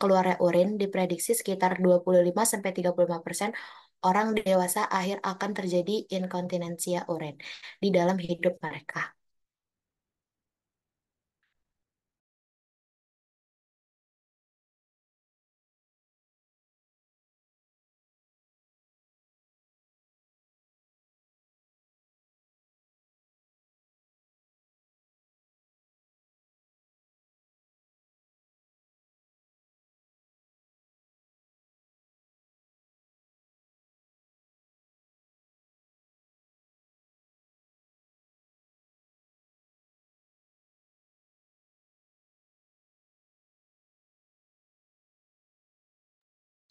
keluarnya urin diprediksi sekitar 25-35% orang dewasa akhir akan terjadi inkontinensia urin di dalam hidup mereka.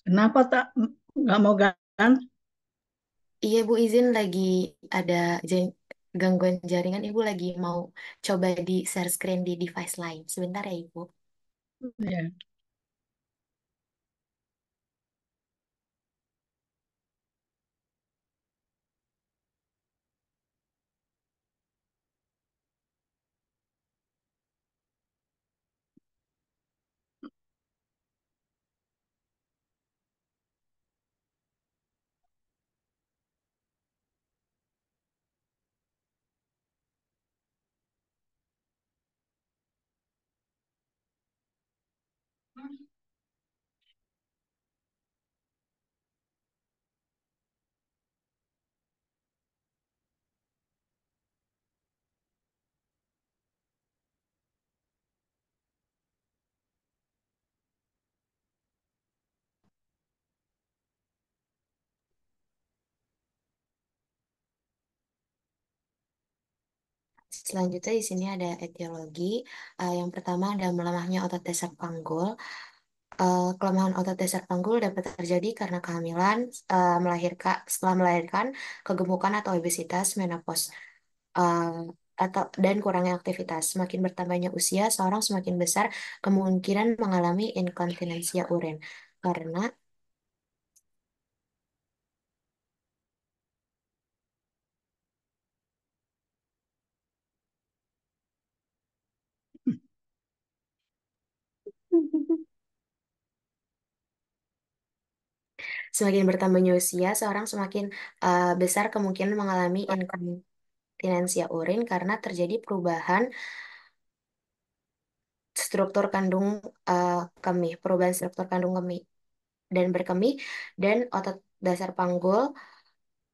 Kenapa tak nggak mau ganti? Iya Bu izin lagi ada gangguan jaringan. Ibu lagi mau coba di share screen di device lain. Sebentar ya Ibu. Ya. Selanjutnya di sini ada etiologi. Eh, yang pertama ada melemahnya otot dasar panggul. Eh, kelemahan otot dasar panggul dapat terjadi karena kehamilan, eh, melahirkan, setelah melahirkan, kegemukan atau obesitas, menopause, atau dan kurangnya aktivitas. Semakin bertambahnya usia, seorang semakin besar kemungkinan mengalami inkontinensia urin karena semakin bertambahnya usia, seorang semakin eh, besar kemungkinan mengalami inkontinensia urin karena terjadi perubahan struktur kandung eh, kemih, perubahan struktur kandung kemih dan berkemih dan otot dasar panggul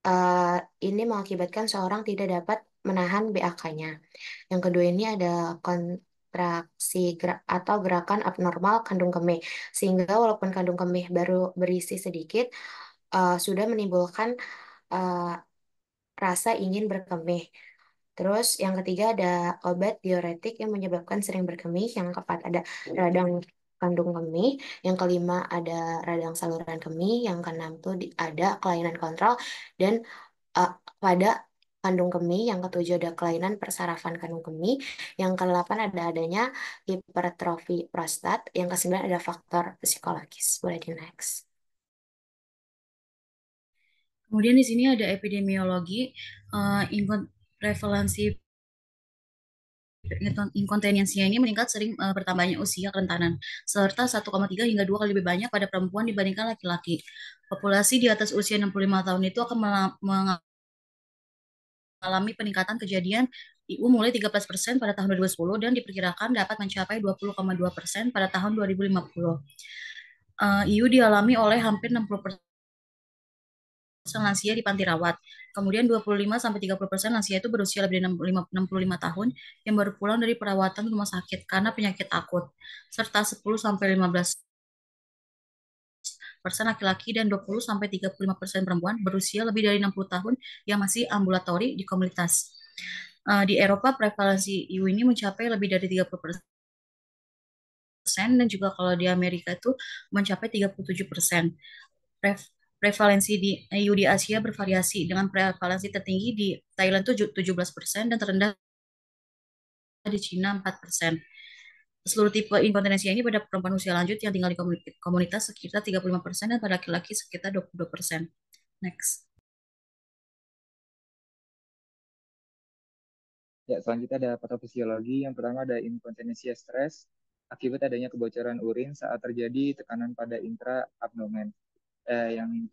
eh, ini mengakibatkan seorang tidak dapat menahan BAK-nya. Yang kedua ini ada kontraksi gerak atau gerakan abnormal kandung kemih, sehingga walaupun kandung kemih baru berisi sedikit, eh, sudah menimbulkan eh, rasa ingin berkemih. Terus yang ketiga ada obat diuretik yang menyebabkan sering berkemih. Yang keempat ada radang kandung kemih. Yang kelima ada radang saluran kemih. Yang keenam tuh ada kelainan kontrol dan uh, pada kandung kemih. Yang ketujuh ada kelainan persarafan kandung kemih. Yang kedelapan ada adanya hipertrofi prostat. Yang kesembilan ada faktor psikologis. Boleh di next. Kemudian di sini ada epidemiologi, uh, prevalensi inkontinensia ini meningkat sering uh, bertambahnya usia kerentanan, serta 1,3 hingga 2 kali lebih banyak pada perempuan dibandingkan laki-laki. Populasi di atas usia 65 tahun itu akan mengalami peningkatan kejadian IU mulai 13% pada tahun 2010 dan diperkirakan dapat mencapai 20,2% pada tahun 2050. Uh, IU dialami oleh hampir 60% lansia di panti rawat. Kemudian 25 sampai 30% lansia itu berusia lebih dari 65 tahun yang baru pulang dari perawatan rumah sakit karena penyakit akut. Serta 10 sampai 15 persen laki-laki dan 20 sampai 35 persen perempuan berusia lebih dari 60 tahun yang masih ambulatori di komunitas. Uh, di Eropa prevalensi IU ini mencapai lebih dari 30 persen dan juga kalau di Amerika itu mencapai 37 persen prevalensi di EU di Asia bervariasi dengan prevalensi tertinggi di Thailand itu 17% dan terendah di Cina 4%. Seluruh tipe inkontinensia ini pada perempuan usia lanjut yang tinggal di komunitas sekitar 35% dan pada laki-laki sekitar 22%. Next. Ya, selanjutnya ada patofisiologi. Yang pertama ada inkontinensia stres. akibat adanya kebocoran urin saat terjadi tekanan pada intra abdomen eh, yang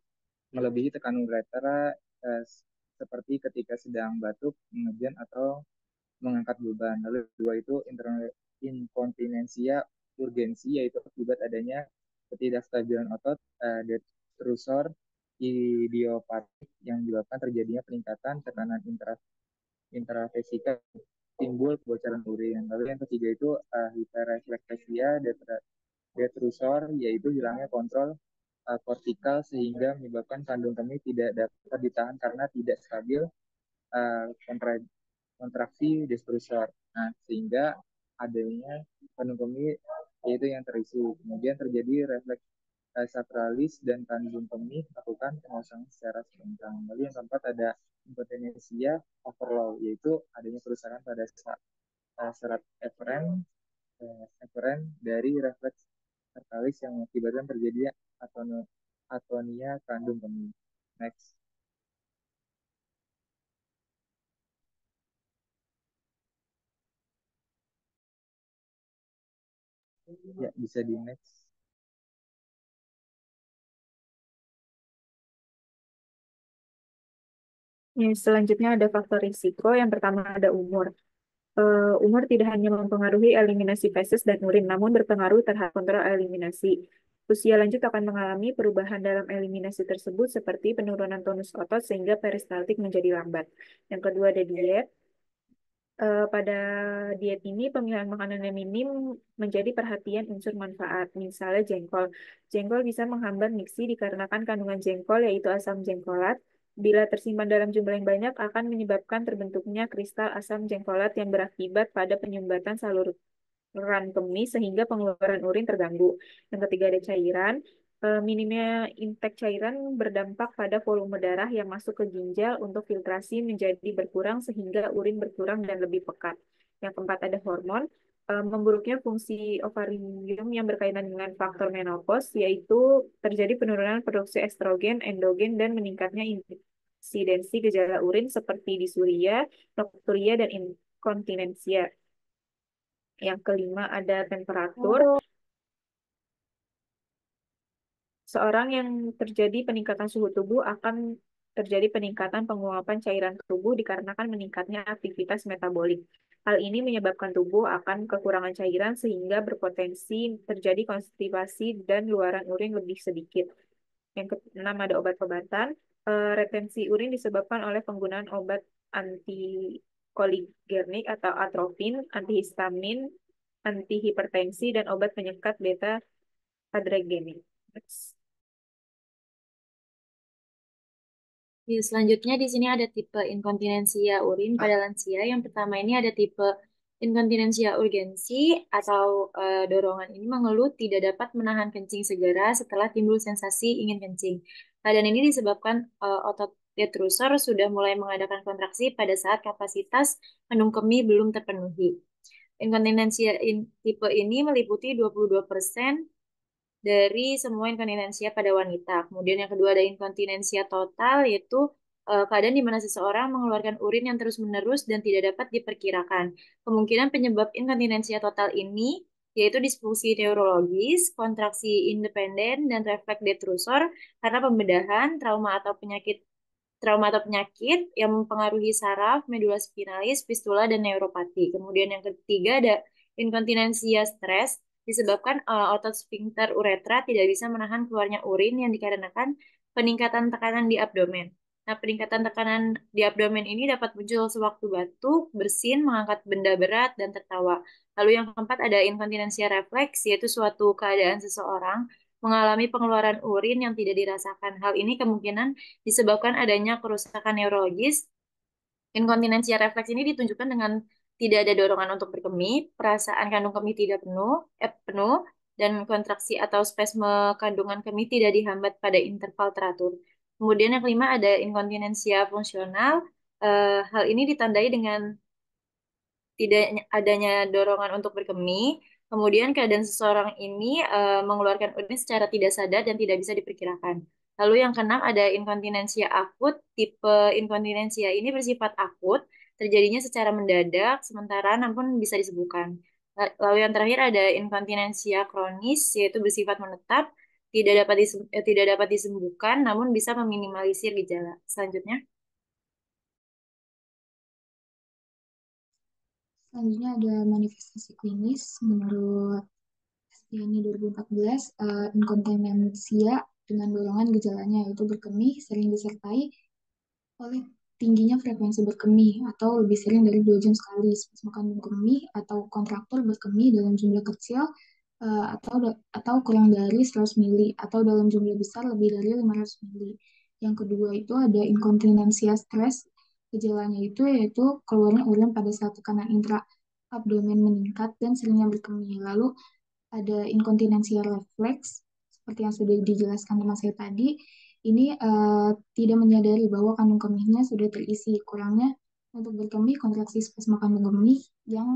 melebihi tekanan uretra eh, seperti ketika sedang batuk, mengejan atau mengangkat beban. Lalu dua itu inkontinensia urgensi yaitu akibat adanya ketidakstabilan otot, eh, detrusor idiopatik yang menyebabkan terjadinya peningkatan tekanan intra intravesical timbul kebocoran urin. Lalu yang ketiga itu uh, hiperrefleksia detrusor yaitu hilangnya kontrol uh, kortikal sehingga menyebabkan kandung kemih tidak dapat ditahan karena tidak stabil uh, kontra kontraksi detrusor. Nah, sehingga adanya kandung kemih yaitu yang terisi. Kemudian terjadi refleks uh, sakralis dan kandung kemih lakukan pengosongan secara serentak. Lalu yang keempat ada impotensia overload yaitu adanya kerusakan pada uh, serat eferen eferen dari refleks sakralis yang mengakibatkan terjadinya atonia kandung kemih. Next. Ya, bisa di next. Ya, selanjutnya ada faktor risiko. Yang pertama ada umur. Uh, umur tidak hanya mempengaruhi eliminasi feses dan urin, namun berpengaruh terhadap kontrol eliminasi. Usia lanjut akan mengalami perubahan dalam eliminasi tersebut seperti penurunan tonus otot sehingga peristaltik menjadi lambat. Yang kedua ada diet. Uh, pada diet ini pemilihan makanan yang minim menjadi perhatian unsur manfaat. Misalnya jengkol. Jengkol bisa menghambat miksi dikarenakan kandungan jengkol yaitu asam jengkolat Bila tersimpan dalam jumlah yang banyak akan menyebabkan terbentuknya kristal asam jengkolat yang berakibat pada penyumbatan saluran kemih sehingga pengeluaran urin terganggu. Yang ketiga ada cairan. Eh, minimnya intake cairan berdampak pada volume darah yang masuk ke ginjal untuk filtrasi menjadi berkurang sehingga urin berkurang dan lebih pekat. Yang keempat ada hormon. Eh, memburuknya fungsi ovarium yang berkaitan dengan faktor menopause, yaitu terjadi penurunan produksi estrogen, endogen, dan meningkatnya insidensi gejala urin seperti disuria, nokturia, dan inkontinensia. Yang kelima ada temperatur. Seorang yang terjadi peningkatan suhu tubuh akan terjadi peningkatan penguapan cairan tubuh dikarenakan meningkatnya aktivitas metabolik. Hal ini menyebabkan tubuh akan kekurangan cairan sehingga berpotensi terjadi konstipasi dan luaran urin lebih sedikit. Yang keenam ada obat-obatan. Uh, retensi urin disebabkan oleh penggunaan obat antikoligernik atau atropin, antihistamin, antihipertensi, dan obat penyekat beta. Next. Ya, selanjutnya di sini ada tipe inkontinensia urin pada lansia. Yang pertama ini ada tipe inkontinensia urgensi atau uh, dorongan ini mengeluh tidak dapat menahan kencing segera setelah timbul sensasi ingin kencing. Keadaan ini disebabkan uh, otot detrusor sudah mulai mengadakan kontraksi pada saat kapasitas kandung kemih belum terpenuhi. Inkontinensia in, tipe ini meliputi 22% dari semua inkontinensia pada wanita. Kemudian yang kedua ada inkontinensia total, yaitu uh, keadaan di mana seseorang mengeluarkan urin yang terus-menerus dan tidak dapat diperkirakan. Kemungkinan penyebab inkontinensia total ini yaitu disfungsi neurologis, kontraksi independen, dan refleks detrusor karena pembedahan, trauma atau penyakit trauma atau penyakit yang mempengaruhi saraf, medula spinalis, fistula, dan neuropati. Kemudian yang ketiga ada inkontinensia stres, disebabkan uh, otot sphincter uretra tidak bisa menahan keluarnya urin yang dikarenakan peningkatan tekanan di abdomen. Nah, peningkatan tekanan di abdomen ini dapat muncul sewaktu batuk, bersin, mengangkat benda berat, dan tertawa. Lalu yang keempat ada inkontinensia refleks, yaitu suatu keadaan seseorang mengalami pengeluaran urin yang tidak dirasakan. Hal ini kemungkinan disebabkan adanya kerusakan neurologis. Inkontinensia refleks ini ditunjukkan dengan tidak ada dorongan untuk berkemih, perasaan kandung kemih tidak penuh, eh, penuh, dan kontraksi atau spasme kandungan kemih tidak dihambat pada interval teratur. Kemudian yang kelima ada inkontinensia fungsional. Eh, hal ini ditandai dengan tidak adanya dorongan untuk berkemih. Kemudian keadaan seseorang ini eh, mengeluarkan urin secara tidak sadar dan tidak bisa diperkirakan. Lalu yang keenam ada inkontinensia akut. Tipe inkontinensia ini bersifat akut terjadinya secara mendadak, sementara namun bisa disembuhkan. Lalu yang terakhir ada inkontinensia kronis, yaitu bersifat menetap, tidak dapat eh, tidak dapat disembuhkan, namun bisa meminimalisir gejala. Selanjutnya, Selanjutnya ada manifestasi klinis menurut Stiani 2014, eh, inkontinensia dengan dorongan gejalanya yaitu berkemih sering disertai oleh tingginya frekuensi berkemih atau lebih sering dari dua jam sekali, spasma kandung kemih atau kontraktor berkemih dalam jumlah kecil eh, atau atau kurang dari 100 mili atau dalam jumlah besar lebih dari 500 mili. Yang kedua itu ada inkontinensia stres. Gejalanya itu yaitu keluarnya urin pada saat tekanan intra abdomen meningkat dan seringnya berkemih. Lalu ada inkontinensia refleks seperti yang sudah dijelaskan teman saya tadi ini uh, tidak menyadari bahwa kandung kemihnya sudah terisi. Kurangnya untuk berkemih kontraksi spasma kandung kemih yang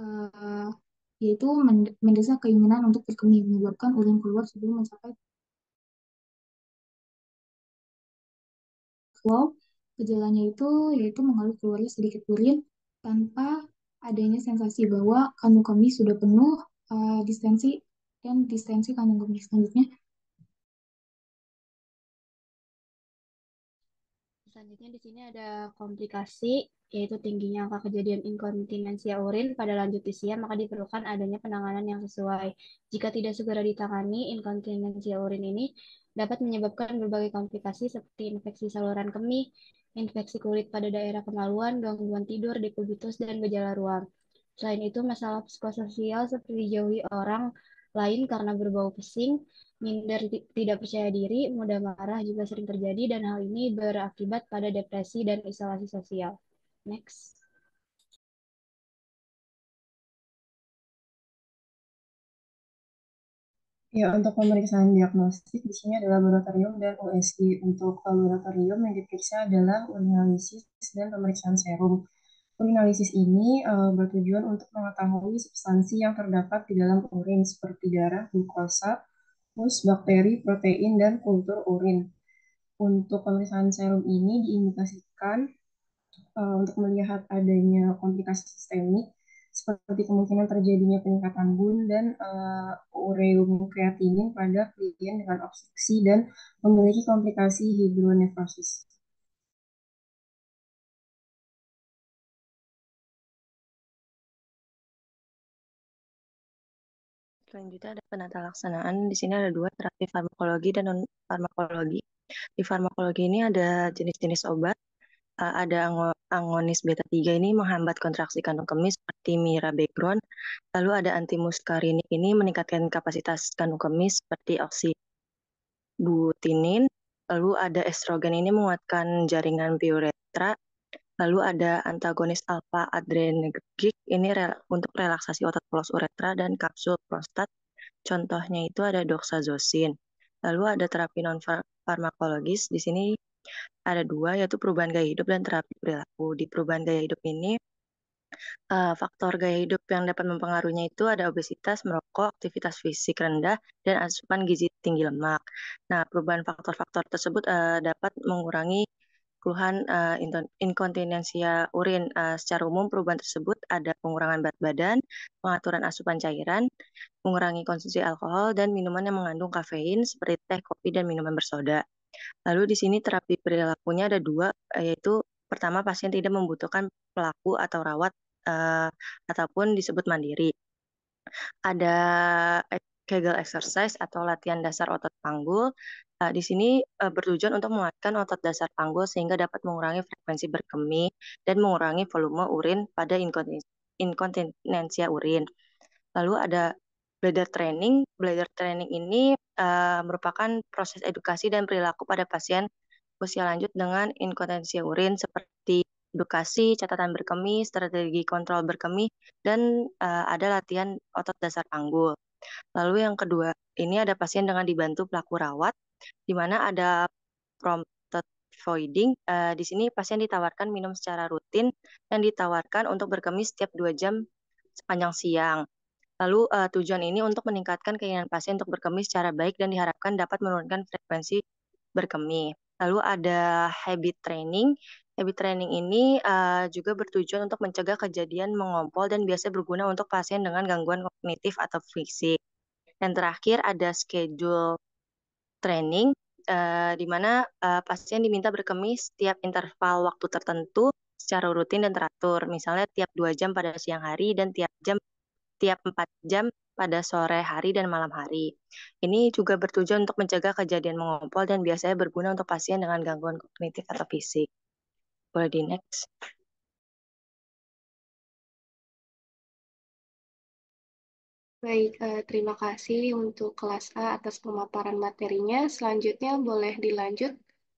uh, yaitu mendesak keinginan untuk berkemih menyebabkan urin keluar sebelum mencapai flow. Gejalanya itu yaitu mengalir keluarnya sedikit urin tanpa adanya sensasi bahwa kandung kemih sudah penuh uh, distensi dan distensi kandung kemih selanjutnya. Selanjutnya di sini ada komplikasi yaitu tingginya angka kejadian inkontinensia urin pada lanjut usia maka diperlukan adanya penanganan yang sesuai. Jika tidak segera ditangani, inkontinensia urin ini dapat menyebabkan berbagai komplikasi seperti infeksi saluran kemih, infeksi kulit pada daerah kemaluan, gangguan tidur, dekubitus, dan gejala ruam. Selain itu, masalah psikososial seperti jauhi orang lain karena berbau pesing, minder tidak percaya diri, mudah marah juga sering terjadi dan hal ini berakibat pada depresi dan isolasi sosial. Next. Ya, untuk pemeriksaan diagnostik di sini ada laboratorium dan USG. Untuk laboratorium yang diperiksa adalah urinalisis dan pemeriksaan serum. Urinalisis ini uh, bertujuan untuk mengetahui substansi yang terdapat di dalam urin seperti darah, glukosa, pus, bakteri, protein, dan kultur urin. Untuk pemeriksaan serum ini diindikasikan uh, untuk melihat adanya komplikasi sistemik seperti kemungkinan terjadinya peningkatan bun dan uh, ureum kreatinin pada klien dengan obstruksi dan memiliki komplikasi hidronefrosis. Selanjutnya ada penata laksanaan. Di sini ada dua terapi farmakologi dan non farmakologi. Di farmakologi ini ada jenis-jenis obat. Uh, ada angonis beta 3 ini menghambat kontraksi kandung kemih seperti mirabegron. Lalu ada antimuskarinik ini meningkatkan kapasitas kandung kemih seperti oksibutinin. Lalu ada estrogen ini menguatkan jaringan biuretra. Lalu ada antagonis alfa adrenergik ini rel untuk relaksasi otot polos uretra dan kapsul prostat. Contohnya itu ada doxazosin. Lalu ada terapi non farmakologis. Di sini ada dua yaitu perubahan gaya hidup dan terapi perilaku. Di perubahan gaya hidup ini uh, faktor gaya hidup yang dapat mempengaruhinya itu ada obesitas, merokok, aktivitas fisik rendah, dan asupan gizi tinggi lemak. Nah, perubahan faktor-faktor tersebut uh, dapat mengurangi keluhan uh, inkontinensia urin. Uh, secara umum perubahan tersebut ada pengurangan berat badan, pengaturan asupan cairan, mengurangi konsumsi alkohol, dan minuman yang mengandung kafein seperti teh, kopi, dan minuman bersoda. Lalu di sini terapi perilakunya ada dua, yaitu pertama pasien tidak membutuhkan pelaku atau rawat uh, ataupun disebut mandiri. Ada Kegel exercise atau latihan dasar otot panggul. Uh, di sini uh, bertujuan untuk menguatkan otot dasar panggul sehingga dapat mengurangi frekuensi berkemih dan mengurangi volume urin pada inkontinensia urin. Lalu ada bladder training. Bladder training ini uh, merupakan proses edukasi dan perilaku pada pasien usia lanjut dengan inkontinensia urin seperti edukasi, catatan berkemih, strategi kontrol berkemih, dan uh, ada latihan otot dasar panggul. Lalu yang kedua, ini ada pasien dengan dibantu pelaku rawat, di mana ada prompted voiding. Uh, di sini pasien ditawarkan minum secara rutin dan ditawarkan untuk berkemih setiap dua jam sepanjang siang. Lalu uh, tujuan ini untuk meningkatkan keinginan pasien untuk berkemih secara baik dan diharapkan dapat menurunkan frekuensi berkemih. Lalu ada habit training. Habit training ini uh, juga bertujuan untuk mencegah kejadian mengompol dan biasa berguna untuk pasien dengan gangguan kognitif atau fisik. Dan terakhir ada schedule training uh, di mana uh, pasien diminta berkemih setiap interval waktu tertentu secara rutin dan teratur. Misalnya tiap dua jam pada siang hari dan tiap jam tiap empat jam pada sore hari dan malam hari. Ini juga bertujuan untuk mencegah kejadian mengompol dan biasanya berguna untuk pasien dengan gangguan kognitif atau fisik. Boleh di next. Baik, eh, terima kasih untuk kelas A atas pemaparan materinya. Selanjutnya boleh dilanjut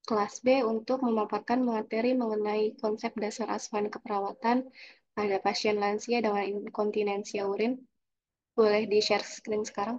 kelas B untuk memaparkan materi mengenai konsep dasar asuhan keperawatan pada pasien lansia dengan inkontinensia urin. Boleh di-share screen sekarang?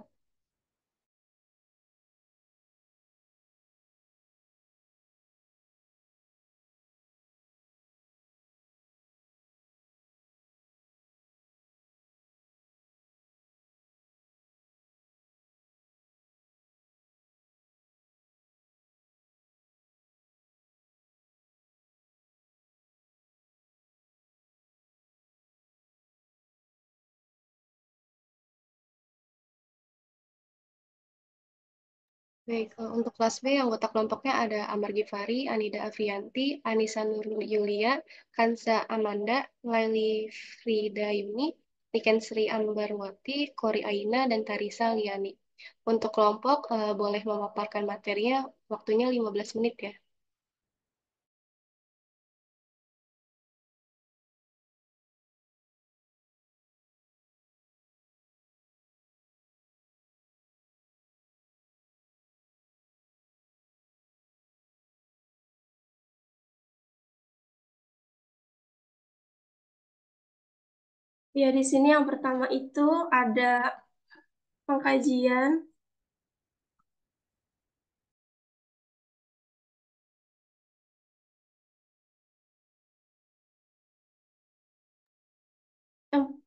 Baik, eh, untuk kelas B, anggota kelompoknya ada Amar Gifari, Anida Afrianti, Anissa Nur Yulia, Kanza Amanda, Laili Frida Yuni, Niken Sri Anbarwati, Kori Aina, dan Tarisa Liani. Untuk kelompok, uh, boleh memaparkan materinya, waktunya 15 menit ya. Ya, di sini yang pertama itu ada pengkajian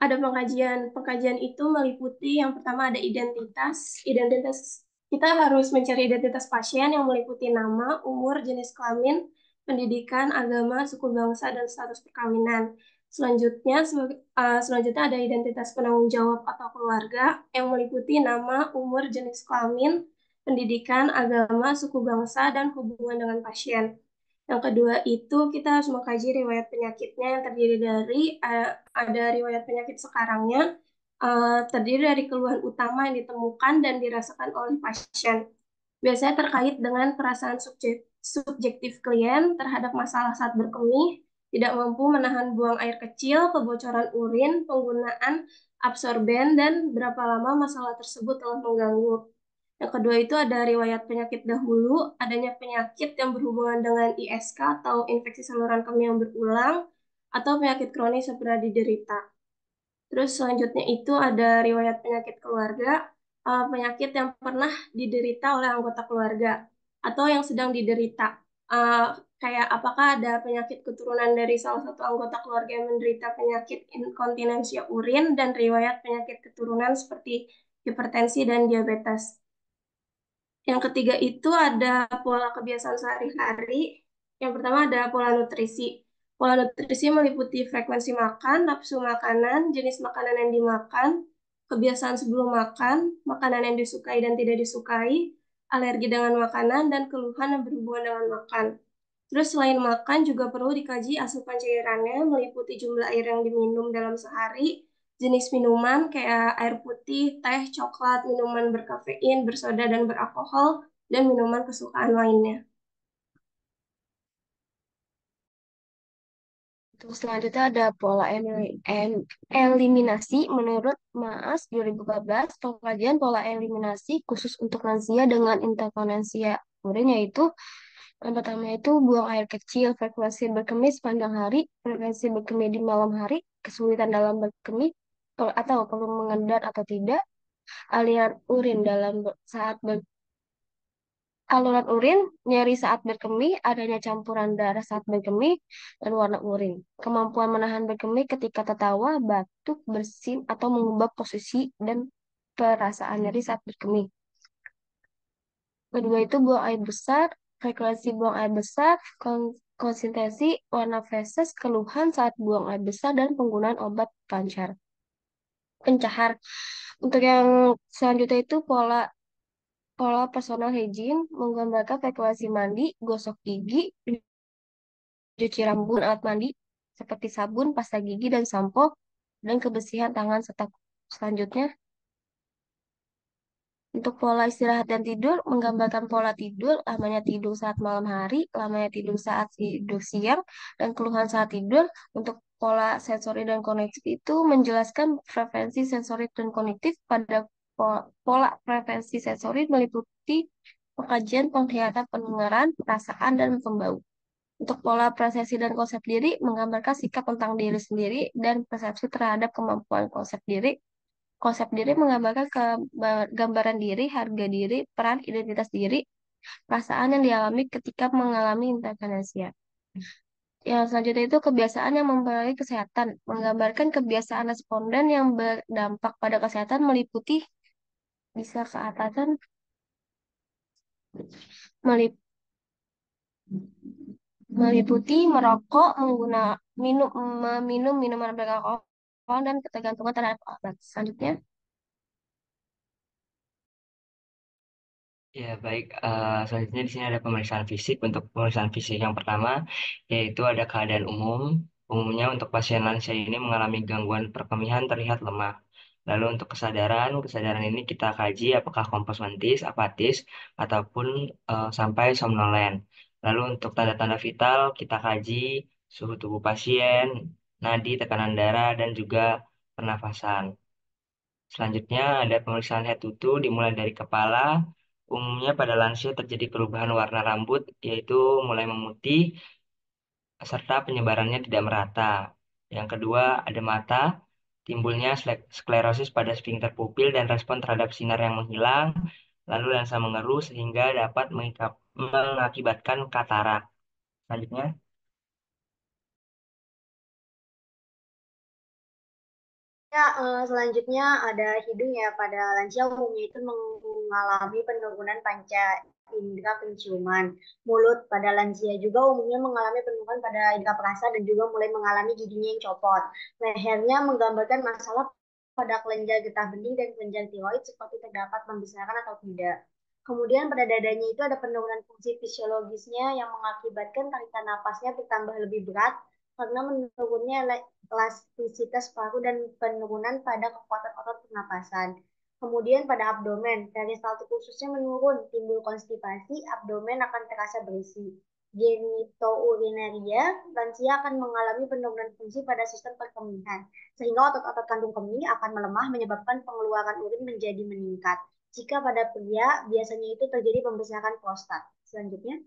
ada pengkajian. Pengkajian itu meliputi yang pertama ada identitas. Identitas kita harus mencari identitas pasien yang meliputi nama, umur, jenis kelamin, pendidikan, agama, suku bangsa, dan status perkawinan. Selanjutnya, uh, selanjutnya ada identitas penanggung jawab atau keluarga yang meliputi nama, umur, jenis kelamin, pendidikan, agama, suku bangsa, dan hubungan dengan pasien. Yang kedua itu kita harus mengkaji riwayat penyakitnya yang terdiri dari uh, ada riwayat penyakit sekarangnya, uh, terdiri dari keluhan utama yang ditemukan dan dirasakan oleh pasien. Biasanya terkait dengan perasaan subjek, subjektif klien terhadap masalah saat berkemih, tidak mampu menahan buang air kecil, kebocoran urin, penggunaan absorben, dan berapa lama masalah tersebut telah mengganggu. Yang kedua itu ada riwayat penyakit dahulu, adanya penyakit yang berhubungan dengan ISK atau infeksi saluran kemih yang berulang, atau penyakit kronis yang pernah diderita. Terus selanjutnya itu ada riwayat penyakit keluarga, eh, penyakit yang pernah diderita oleh anggota keluarga, atau yang sedang diderita. Eh, kayak apakah ada penyakit keturunan dari salah satu anggota keluarga yang menderita penyakit inkontinensia urin dan riwayat penyakit keturunan seperti hipertensi dan diabetes. Yang ketiga itu ada pola kebiasaan sehari-hari. Yang pertama ada pola nutrisi. Pola nutrisi meliputi frekuensi makan, nafsu makanan, jenis makanan yang dimakan, kebiasaan sebelum makan, makanan yang disukai dan tidak disukai, alergi dengan makanan, dan keluhan yang berhubungan dengan makan. Terus selain makan juga perlu dikaji asupan cairannya meliputi jumlah air yang diminum dalam sehari, jenis minuman kayak air putih, teh, coklat, minuman berkafein, bersoda, dan beralkohol, dan minuman kesukaan lainnya. Terus selanjutnya ada pola eliminasi menurut MAAS 2014 pengkajian pola eliminasi khusus untuk lansia dengan interkonensia urin yaitu yang pertama itu buang air kecil, frekuensi berkemih sepanjang hari, frekuensi berkemih di malam hari, kesulitan dalam berkemih, atau perlu mengendar atau tidak, aliran urin dalam saat ber aluran urin, nyeri saat berkemih, adanya campuran darah saat berkemih, dan warna urin. Kemampuan menahan berkemih ketika tertawa, batuk, bersin, atau mengubah posisi dan perasaan nyeri saat berkemih. Kedua itu buang air besar, frekuensi buang air besar, konsistensi, warna feses, keluhan saat buang air besar, dan penggunaan obat pancar. Pencahar. Untuk yang selanjutnya itu pola pola personal hygiene menggambarkan frekuensi mandi, gosok gigi, cuci rambut, alat mandi seperti sabun, pasta gigi, dan sampo, dan kebersihan tangan serta selanjutnya untuk pola istirahat dan tidur, menggambarkan pola tidur, lamanya tidur saat malam hari, lamanya tidur saat tidur siang, dan keluhan saat tidur. Untuk pola sensori dan kognitif itu menjelaskan preferensi sensori dan kognitif pada pola, preferensi sensori meliputi pengkajian penglihatan, pendengaran, perasaan, dan pembau. Untuk pola persepsi dan konsep diri, menggambarkan sikap tentang diri sendiri dan persepsi terhadap kemampuan konsep diri, Konsep diri menggambarkan gambaran diri, harga diri, peran, identitas diri, perasaan yang dialami ketika mengalami intervensia. Yang selanjutnya itu kebiasaan yang mempengaruhi kesehatan, menggambarkan kebiasaan responden yang berdampak pada kesehatan meliputi bisa ke atasan melip, meliputi merokok, mengguna minum meminum minuman beralkohol dan ketergantungan terhadap obat. Selanjutnya. Ya, baik. Uh, selanjutnya di sini ada pemeriksaan fisik. Untuk pemeriksaan fisik yang pertama, yaitu ada keadaan umum. Umumnya untuk pasien lansia ini mengalami gangguan perkemihan terlihat lemah. Lalu untuk kesadaran, kesadaran ini kita kaji apakah kompos mentis, apatis, ataupun uh, sampai somnolen. Lalu untuk tanda-tanda vital, kita kaji suhu tubuh pasien, nadi, tekanan darah, dan juga pernafasan. Selanjutnya ada pemeriksaan head to toe dimulai dari kepala. Umumnya pada lansia terjadi perubahan warna rambut, yaitu mulai memutih, serta penyebarannya tidak merata. Yang kedua ada mata, timbulnya sklerosis pada sphincter pupil dan respon terhadap sinar yang menghilang, lalu lensa mengeruh sehingga dapat mengakibatkan katarak. Selanjutnya. Ya, uh, selanjutnya ada hidung ya. Pada lansia umumnya itu mengalami penurunan panca indera penciuman. Mulut pada lansia juga umumnya mengalami penurunan pada indera perasa dan juga mulai mengalami giginya yang copot. Lehernya menggambarkan masalah pada kelenjar getah bening dan kelenjar tiroid seperti terdapat pembesaran atau tidak. Kemudian pada dadanya itu ada penurunan fungsi fisiologisnya yang mengakibatkan tarikan napasnya bertambah lebih berat karena menurunnya elastisitas paru dan penurunan pada kekuatan otot pernapasan. Kemudian pada abdomen, peristaltik khususnya menurun, timbul konstipasi, abdomen akan terasa berisi. Genitourinaria, lansia akan mengalami penurunan fungsi pada sistem perkemihan, sehingga otot-otot kandung kemih akan melemah menyebabkan pengeluaran urin menjadi meningkat. Jika pada pria, biasanya itu terjadi pembesaran prostat. Selanjutnya.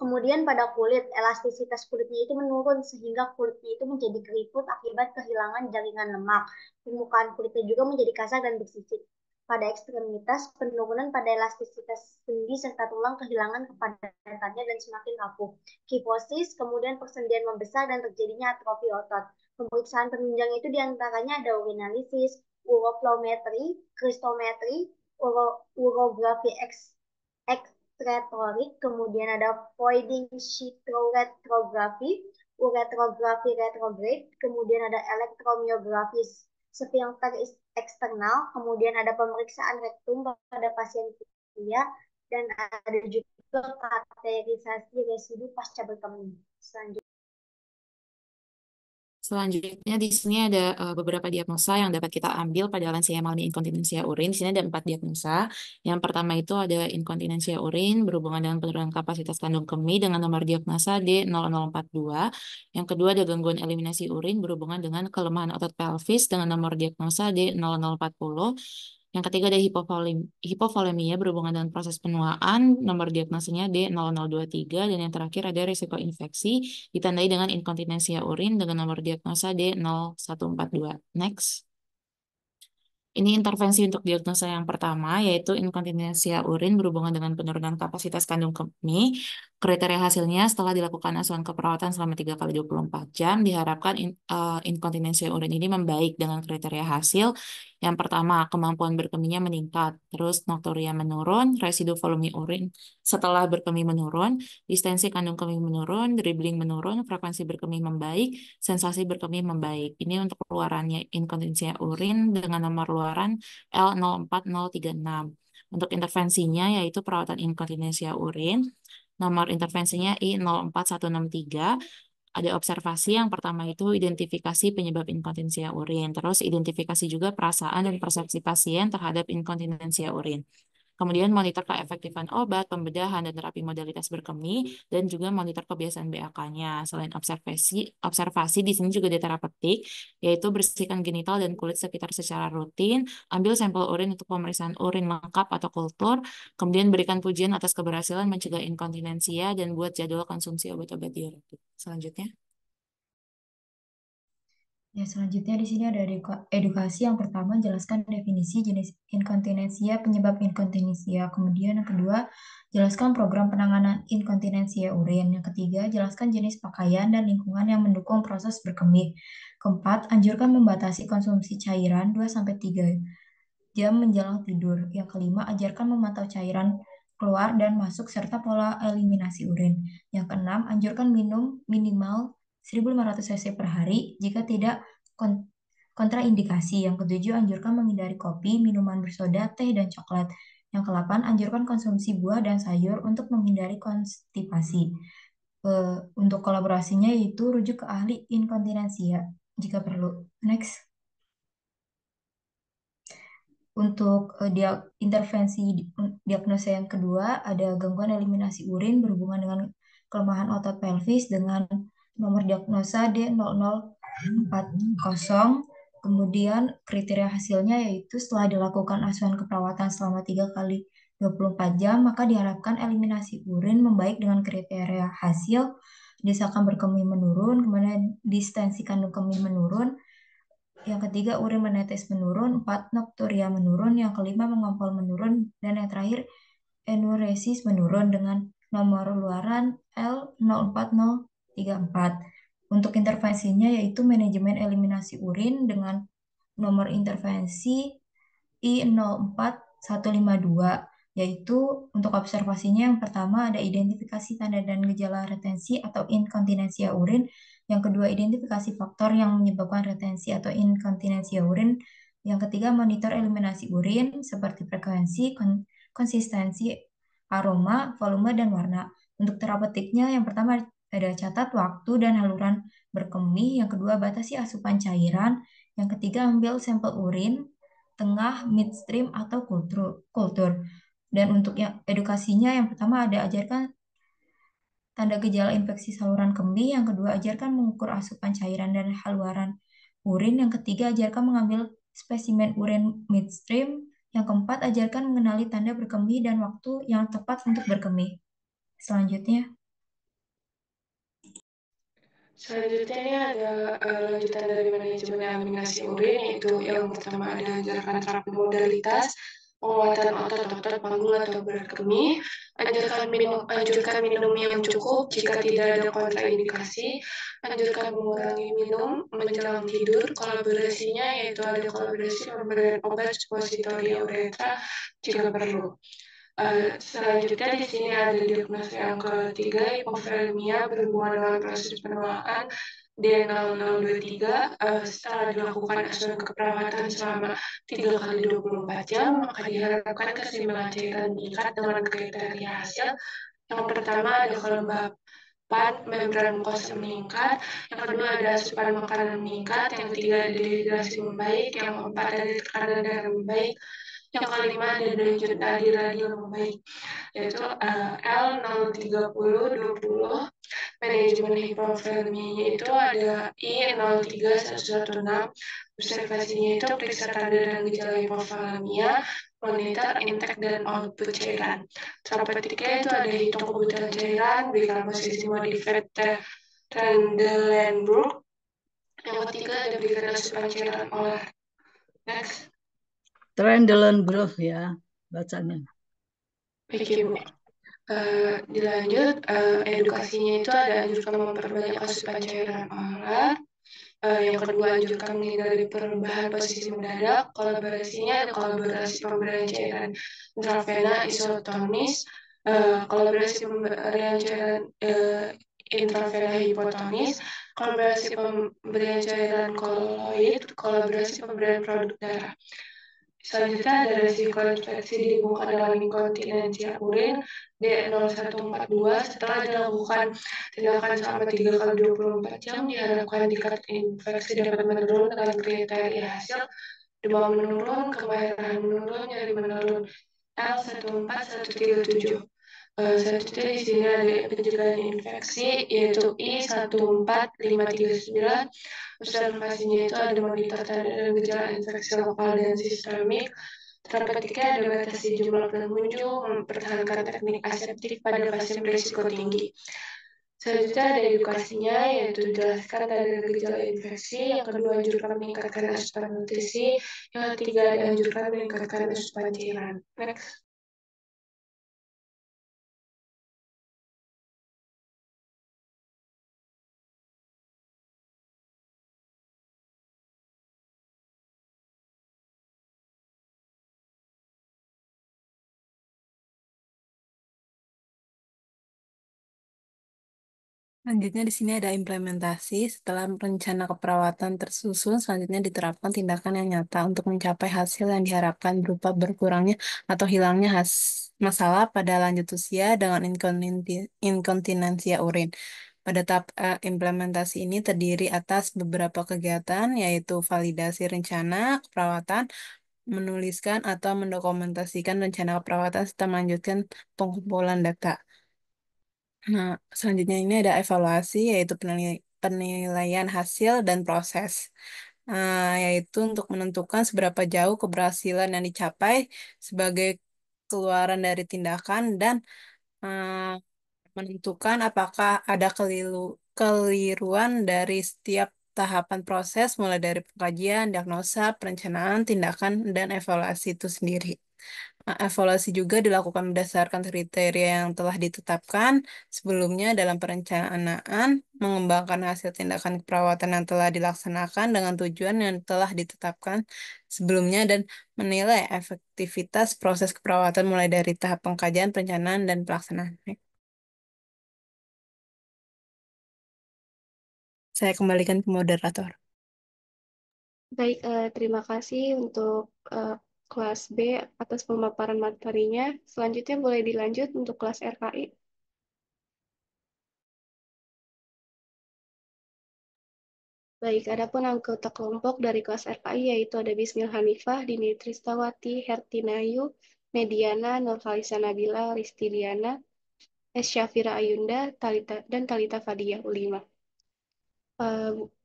Kemudian pada kulit, elastisitas kulitnya itu menurun sehingga kulitnya itu menjadi keriput akibat kehilangan jaringan lemak. Permukaan kulitnya juga menjadi kasar dan bersisik. Pada ekstremitas, penurunan pada elastisitas sendi serta tulang kehilangan kepadatannya dan semakin rapuh. Kifosis, kemudian persendian membesar dan terjadinya atrofi otot. Pemeriksaan penunjang itu di antaranya ada urinalisis, uroflometri, kristometri, uro, urografi X, X retorik, kemudian ada voiding retrography, uretrografi retrograde, kemudian ada elektromyografi sphincter eksternal, kemudian ada pemeriksaan rektum pada pasien pria, dan ada juga kateterisasi residu pasca berkemih. Selanjutnya. Selanjutnya di sini ada uh, beberapa diagnosa yang dapat kita ambil pada lansia mengalami inkontinensia urin. Di sini ada empat diagnosa. Yang pertama itu ada inkontinensia urin berhubungan dengan penurunan kapasitas kandung kemih dengan nomor diagnosa D0042. Yang kedua ada gangguan eliminasi urin berhubungan dengan kelemahan otot pelvis dengan nomor diagnosa D0040. Yang ketiga ada hipovolemia berhubungan dengan proses penuaan, nomor diagnosanya D0023, dan yang terakhir ada risiko infeksi ditandai dengan inkontinensia urin dengan nomor diagnosa D0142. Next. Ini intervensi untuk diagnosa yang pertama, yaitu inkontinensia urin berhubungan dengan penurunan kapasitas kandung kemih. Kriteria hasilnya setelah dilakukan asuhan keperawatan selama 3 kali 24 jam, diharapkan in, uh, inkontinensia urin ini membaik dengan kriteria hasil. Yang pertama, kemampuan berkemihnya meningkat, terus nokturia menurun, residu volume urin setelah berkemih menurun, distensi kandung kemih menurun, dribbling menurun, frekuensi berkemih membaik, sensasi berkemih membaik. Ini untuk keluarannya inkontinensia urin dengan nomor luaran L04036. Untuk intervensinya yaitu perawatan inkontinensia urin. Nomor intervensinya I04163. Ada observasi yang pertama itu identifikasi penyebab inkontinensia urin. Terus identifikasi juga perasaan dan persepsi pasien terhadap inkontinensia urin. Kemudian monitor keefektifan obat, pembedahan, dan terapi modalitas berkemih, dan juga monitor kebiasaan BAK-nya. Selain observasi, observasi di sini juga terapeutik, yaitu bersihkan genital dan kulit sekitar secara rutin, ambil sampel urin untuk pemeriksaan urin lengkap atau kultur, kemudian berikan pujian atas keberhasilan mencegah inkontinensia, dan buat jadwal konsumsi obat-obat diuretik. Selanjutnya. Ya, selanjutnya di sini ada edukasi. Yang pertama, jelaskan definisi jenis inkontinensia, penyebab inkontinensia. Kemudian yang kedua, jelaskan program penanganan inkontinensia urin. Yang ketiga, jelaskan jenis pakaian dan lingkungan yang mendukung proses berkemih. Keempat, anjurkan membatasi konsumsi cairan 2-3 jam menjelang tidur. Yang kelima, ajarkan memantau cairan keluar dan masuk serta pola eliminasi urin. Yang keenam, anjurkan minum minimal 1500 cc per hari jika tidak kontraindikasi. Yang ketujuh, anjurkan menghindari kopi, minuman bersoda, teh, dan coklat. Yang kelapan, anjurkan konsumsi buah dan sayur untuk menghindari konstipasi. untuk kolaborasinya yaitu rujuk ke ahli inkontinensia jika perlu. Next. Untuk uh, dia, intervensi diagnosa yang kedua, ada gangguan eliminasi urin berhubungan dengan kelemahan otot pelvis dengan nomor diagnosa D0040. Kemudian kriteria hasilnya yaitu setelah dilakukan asuhan keperawatan selama 3 kali 24 jam, maka diharapkan eliminasi urin membaik dengan kriteria hasil, desakan berkemih menurun, kemudian distensi kandung kemih menurun, yang ketiga urin menetes menurun, empat nokturia menurun, yang kelima mengompol menurun, dan yang terakhir enuresis menurun dengan nomor luaran L040 34. Untuk intervensinya yaitu manajemen eliminasi urin dengan nomor intervensi I04152 yaitu untuk observasinya yang pertama ada identifikasi tanda dan gejala retensi atau inkontinensia urin, yang kedua identifikasi faktor yang menyebabkan retensi atau inkontinensia urin, yang ketiga monitor eliminasi urin seperti frekuensi, konsistensi, aroma, volume, dan warna. Untuk terapeutiknya yang pertama ada catat waktu dan haluran berkemih. Yang kedua, batasi asupan cairan. Yang ketiga, ambil sampel urin, tengah, midstream, atau kultur. Dan untuk yang edukasinya, yang pertama ada ajarkan tanda gejala infeksi saluran kemih. Yang kedua, ajarkan mengukur asupan cairan dan haluran urin. Yang ketiga, ajarkan mengambil spesimen urin midstream. Yang keempat, ajarkan mengenali tanda berkemih dan waktu yang tepat untuk berkemih. Selanjutnya. Selanjutnya ini ada uh, lanjutan dari manajemen eliminasi urin, yaitu yang pertama ada ajarkan terapi modalitas, penguatan otot-otot panggul atau berkemih, anjurkan minum, anjurkan minum yang cukup jika tidak ada kontraindikasi, anjurkan mengurangi minum menjelang tidur, kolaborasinya yaitu ada kolaborasi pemberian obat suppositoria uretra jika perlu. Uh, selanjutnya di sini ada diagnosa yang ketiga, hipovolemia berhubungan dengan proses penuaan D0023 uh, setelah dilakukan asuhan keperawatan selama 3 kali 24 jam, maka diharapkan keseimbangan cairan meningkat dengan kriteria hasil. Yang pertama ada kelembapan membran mukosa meningkat, yang kedua ada asupan makanan meningkat, yang ketiga ada dehidrasi membaik, yang keempat ada tekanan darah membaik, yang kelima ada lanjut nadi radio membaik yaitu uh, L03020 manajemen hipovolemia itu ada I03116 observasinya itu periksa tanda dan gejala hipovolemia monitor intake dan output cairan. Terapeutiknya itu ada hitung kebutuhan cairan berikan posisi modified Trendelenburg yang ketiga ada berikan asupan cairan olah. Next Trendelenburg ya bacanya. Baik, Ibu. Eh, dilanjut, eh, edukasinya itu ada anjurkan memperbanyak asupan cairan oral. Eh, yang kedua, anjurkan menghindari perubahan posisi mendadak. Kolaborasinya ada kolaborasi pemberian cairan intravena isotonis, eh, kolaborasi pemberian cairan eh, intravena hipotonis, kolaborasi pemberian cairan koloid, kolaborasi pemberian produk darah. Selanjutnya ada resiko infeksi di bukan dalam inkontinensia urin D0142 setelah dilakukan tindakan selama 3 kali 24 jam diharapkan tingkat infeksi dapat menurun dengan kriteria hasil. Demam menurun, kemarahan menurun, nyeri menurun. L14137 Uh, selanjutnya di sini ada pencegahan infeksi yaitu I14539 observasinya itu ada monitor tanda dan gejala infeksi lokal dan sistemik Terpetiknya ada batasi jumlah pengunjung, mempertahankan teknik aseptik pada pasien berisiko tinggi. Selanjutnya ada edukasinya, yaitu jelaskan tanda gejala infeksi. Yang kedua, anjurkan meningkatkan asupan nutrisi. Yang ketiga, anjurkan meningkatkan asupan cairan. Next. Selanjutnya di sini ada implementasi. Setelah rencana keperawatan tersusun, selanjutnya diterapkan tindakan yang nyata untuk mencapai hasil yang diharapkan berupa berkurangnya atau hilangnya has masalah pada lanjut usia dengan inkontinensia urin. Pada tahap uh, implementasi ini terdiri atas beberapa kegiatan, yaitu validasi rencana keperawatan, menuliskan atau mendokumentasikan rencana keperawatan serta melanjutkan pengumpulan data. Nah, selanjutnya ini ada evaluasi, yaitu penilaian hasil dan proses, uh, yaitu untuk menentukan seberapa jauh keberhasilan yang dicapai sebagai keluaran dari tindakan dan uh, menentukan apakah ada keliru, keliruan dari setiap tahapan proses, mulai dari pengkajian, diagnosa, perencanaan, tindakan, dan evaluasi itu sendiri. Nah, evaluasi juga dilakukan berdasarkan kriteria yang telah ditetapkan sebelumnya dalam perencanaan, mengembangkan hasil tindakan perawatan yang telah dilaksanakan dengan tujuan yang telah ditetapkan sebelumnya, dan menilai efektivitas proses keperawatan mulai dari tahap pengkajian, perencanaan, dan pelaksanaan. Saya kembalikan ke moderator. Baik, uh, terima kasih untuk uh, kelas B atas pemaparan materinya. Selanjutnya boleh dilanjut untuk kelas RKI. Baik, adapun anggota kelompok dari kelas RKI yaitu ada Bismil Hanifah, Dini Tristawati, Hertinayu, Mediana, Nurhalisa Nabila, Ristidiana, S. Syafira Ayunda, Talita, dan Talita Fadia Ulima.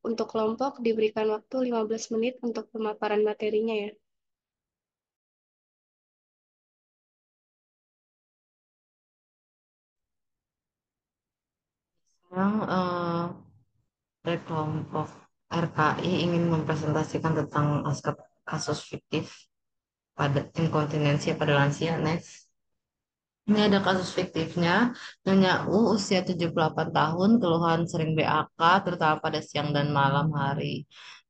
Untuk kelompok diberikan waktu 15 menit untuk pemaparan materinya ya. Sekarang uh, dari kelompok RKI ingin mempresentasikan tentang aspek kasus fiktif pada inkontinensi pada lansia. Next. Ini ada kasus fiktifnya. Nyonya U usia 78 tahun, keluhan sering BAK, terutama pada siang dan malam hari.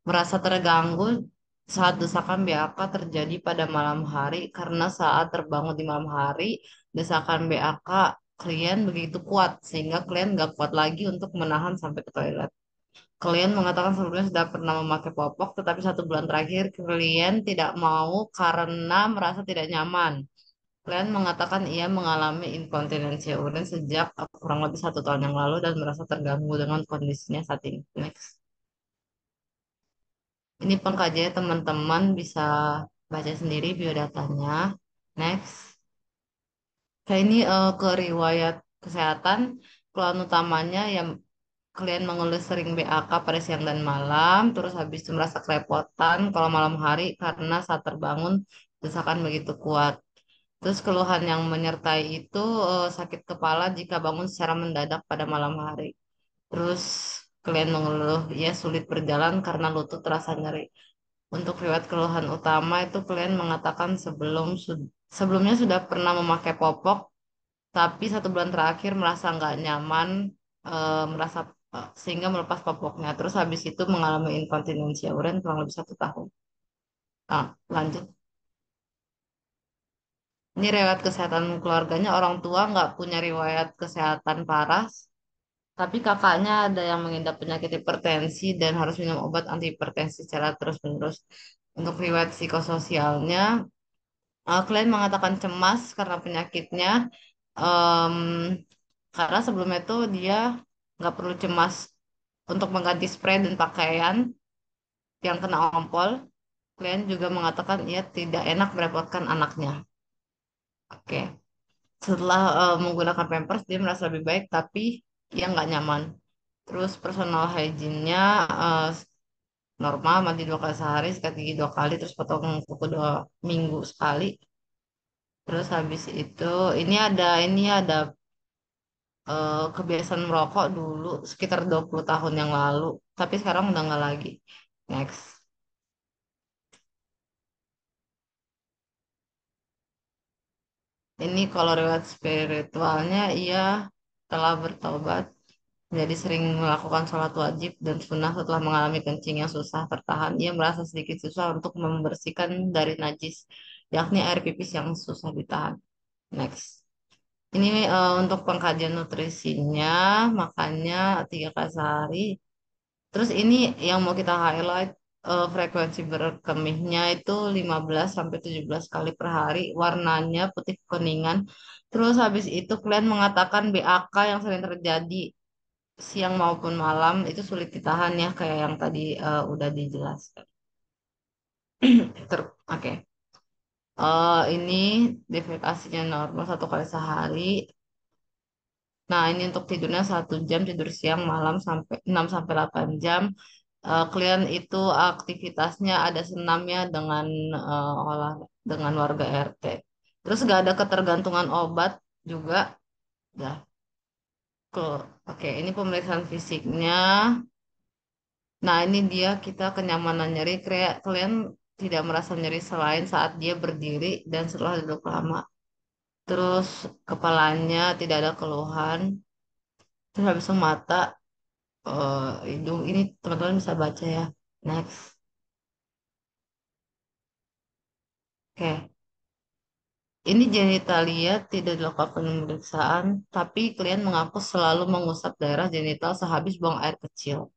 Merasa terganggu saat desakan BAK terjadi pada malam hari karena saat terbangun di malam hari, desakan BAK klien begitu kuat sehingga klien gak kuat lagi untuk menahan sampai ke toilet. Klien mengatakan sebelumnya sudah pernah memakai popok, tetapi satu bulan terakhir klien tidak mau karena merasa tidak nyaman. Klien mengatakan ia mengalami inkontinensi urin sejak kurang lebih satu tahun yang lalu dan merasa terganggu dengan kondisinya saat ini. Next. Ini pengkajian teman-teman bisa baca sendiri biodatanya. Next. Kayak ini uh, ke riwayat kesehatan, keluhan utamanya yang klien mengeluh sering BAK pada siang dan malam, terus habis itu merasa kerepotan kalau malam hari karena saat terbangun desakan begitu kuat. Terus keluhan yang menyertai itu uh, sakit kepala jika bangun secara mendadak pada malam hari. Terus klien mengeluh ia sulit berjalan karena lutut terasa nyeri. Untuk riwayat keluhan utama itu klien mengatakan sebelum sebelumnya sudah pernah memakai popok, tapi satu bulan terakhir merasa nggak nyaman, eh, merasa eh, sehingga melepas popoknya. Terus habis itu mengalami inkontinensia urin kurang lebih satu tahun. Nah, lanjut. Ini riwayat kesehatan keluarganya orang tua nggak punya riwayat kesehatan parah, tapi kakaknya ada yang mengidap penyakit hipertensi dan harus minum obat anti hipertensi secara terus-menerus. Untuk riwayat psikososialnya, uh, klien mengatakan cemas karena penyakitnya, um, karena sebelumnya itu dia nggak perlu cemas untuk mengganti spray dan pakaian yang kena ompol. Klien juga mengatakan ia tidak enak merepotkan anaknya. Oke. Setelah uh, menggunakan Pampers, dia merasa lebih baik, tapi ia nggak nyaman. Terus personal hygiene-nya uh, normal, mandi dua kali sehari, sikat gigi dua kali, terus potong kuku dua minggu sekali. Terus habis itu, ini ada ini ada uh, kebiasaan merokok dulu sekitar 20 tahun yang lalu, tapi sekarang udah nggak lagi. Next. Ini kalau riwayat spiritualnya ia telah bertobat menjadi sering melakukan sholat wajib dan sunnah setelah mengalami kencing yang susah tertahan. Ia merasa sedikit susah untuk membersihkan dari najis, yakni air pipis yang susah ditahan. Next. Ini uh, untuk pengkajian nutrisinya, makannya tiga kali sehari. Terus ini yang mau kita highlight uh, frekuensi berkemihnya itu 15 sampai 17 kali per hari, warnanya putih kuningan. Terus habis itu kalian mengatakan BAK yang sering terjadi siang maupun malam itu sulit ditahan ya kayak yang tadi uh, udah dijelaskan. Oke. Okay. Uh, ini defekasinya normal satu kali sehari. Nah, ini untuk tidurnya satu jam tidur siang malam sampai 6 sampai 8 jam. Uh, klien itu aktivitasnya ada senamnya dengan uh, olah dengan warga RT. Terus gak ada ketergantungan obat juga. Dah. Oke, ini pemeriksaan fisiknya. Nah, ini dia kita kenyamanan nyeri. Klien tidak merasa nyeri selain saat dia berdiri dan setelah duduk lama. Terus kepalanya tidak ada keluhan. Terus habis mata, uh, hidung. Ini teman-teman bisa baca ya. Next. Oke. Ini genitalia tidak dilakukan pemeriksaan, tapi klien mengaku selalu mengusap daerah genital sehabis buang air kecil.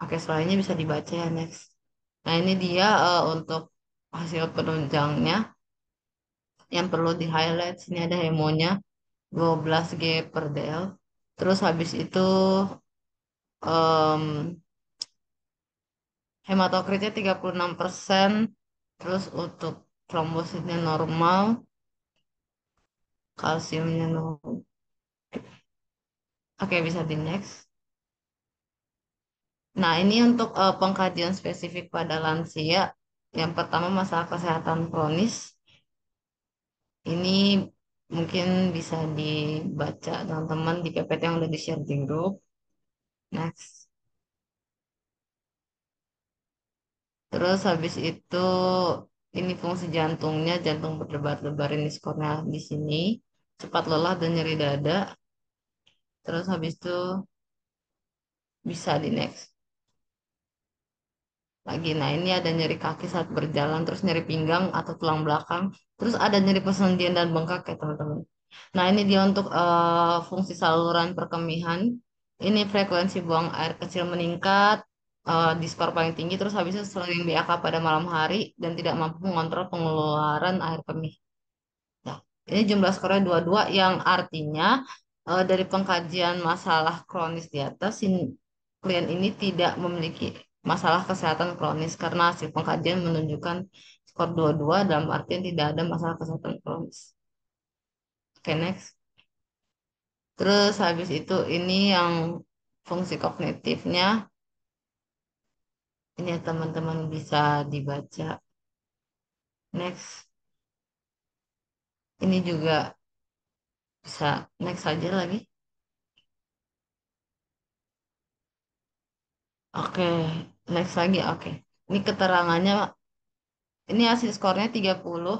Oke, selanjutnya bisa dibaca ya, next. Nah, ini dia uh, untuk hasil penunjangnya. Yang perlu di-highlight, sini ada hemonya 12G per del. Terus habis itu um, hematokritnya 36%. Terus untuk trombositnya normal, kalsiumnya normal. Oke, bisa di next. Nah, ini untuk uh, pengkajian spesifik pada lansia. Yang pertama masalah kesehatan kronis. Ini mungkin bisa dibaca teman-teman di PPT yang udah di-share di grup. Next. Terus habis itu ini fungsi jantungnya, jantung berdebar-debar ini skornya di sini. Cepat lelah dan nyeri dada. Terus habis itu bisa di next. Lagi, nah ini ada nyeri kaki saat berjalan, terus nyeri pinggang atau tulang belakang. Terus ada nyeri persendian dan bengkak ya teman-teman. Nah ini dia untuk uh, fungsi saluran perkemihan. Ini frekuensi buang air kecil meningkat, uh, di skor paling tinggi terus habisnya sering BAK pada malam hari dan tidak mampu mengontrol pengeluaran air kemih. Nah, ini jumlah skornya dua-dua yang artinya uh, dari pengkajian masalah kronis di atas ini, klien ini tidak memiliki masalah kesehatan kronis karena hasil pengkajian menunjukkan skor dua-dua dalam artian tidak ada masalah kesehatan kronis. Oke, okay, next. Terus habis itu ini yang fungsi kognitifnya ini ya teman-teman bisa dibaca. Next. Ini juga bisa next saja lagi. Oke, next lagi. Oke. Ini keterangannya, ini hasil skornya 30,